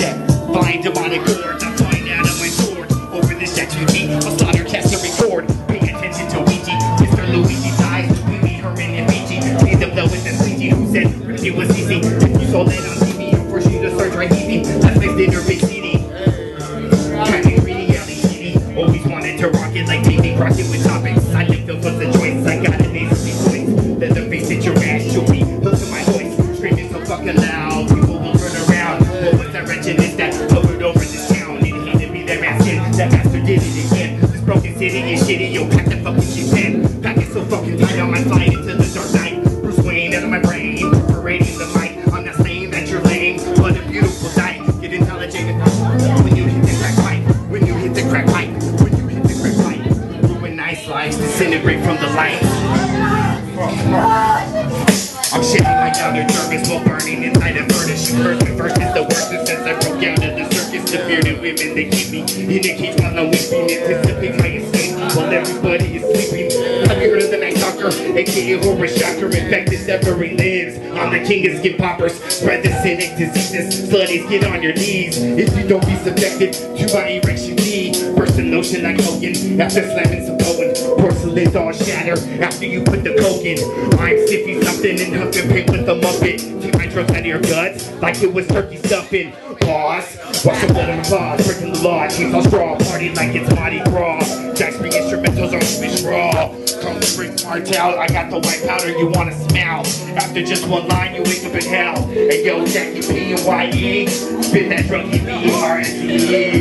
jet. Flying demonic chords, I'm flying out of my sword. Over this TV, I'll slaughter cast and record. Pay attention to Ouija, Mr. Luigi dies. We meet Herman and Fiji. See them though with the CG who said it was easy. If you saw that on TV, of course you to search right easy. That's my dinner big CD. Chinese greedy, shitty. Always wanted to rock it like TV, rock it with topics. I think those was the choice. I got an nasally voice. Leatherface at your ass, you'll be hooked to my voice. Screaming so fucking loud, did it again. This broken city is shitty, yo, pack that fucking shit in. Pack it so fucking tight on my flight into the dark night. Bruce Wayne out of my brain, perforating the mic. I'm not saying that you're lame, but a beautiful sight. Get intelligent when you hit the crack pipe. When you hit the crack pipe. When you hit the crack pipe. Ruin nice lives, disintegrate from the light. I'm shitting my younger nervous while burning inside a furnace. You heard me first women, they keep me in a cage while I'm weeping. Anticipate my escape while everybody is sleeping. Of the Night Stalker? AKA Horror Shocker, infected never he lives. I'm the king of skin poppers. Spread the cynic diseases. Slutties, get on your knees. If you don't be subjected to my erection knee. Burst in lotion like Hogan after slamming some Cohen. Porcelain's all shatter after you put the coke in. I'm sniffing something and huffing paint with a muppet. Take my drugs out of your guts like it was turkey stuffing. Pause. Watch the blood the claws. Breaking the law. Cheese on straw. Party like it's Mardi Gras. Jack Spring instrumentals on fish raw. Come bring cartel. I got the white powder you wanna smell. After just one line, you wake up in hell. Hey yo, Jackie P and YE. Spit that drug. R-S-E.